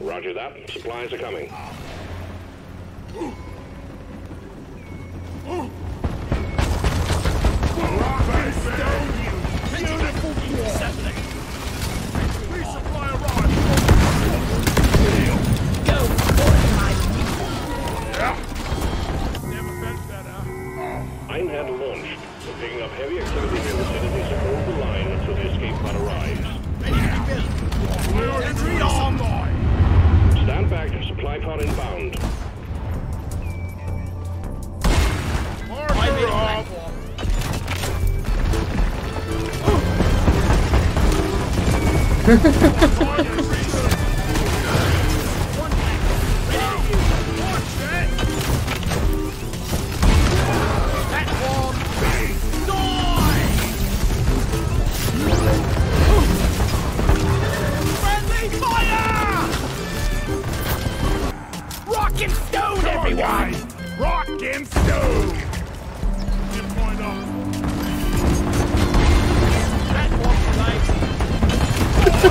Roger that. Supplies are coming. Heavy activity in the vicinity, so the line until the escape pod arrives. Rock and stone, everyone! Rock and stone! You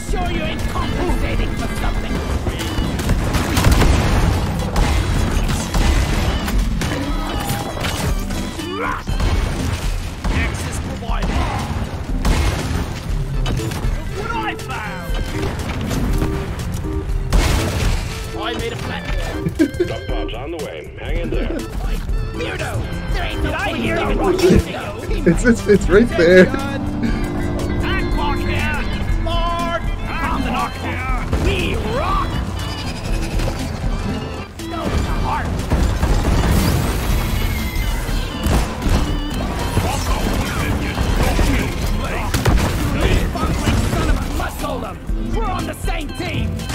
sure you ain't compensating I made a platform. Drop on the way. Hang in there. Weirdo! There ain't no Did I hear you watching It's, it's, it's right there. It's! We're on the same team!